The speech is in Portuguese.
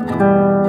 Música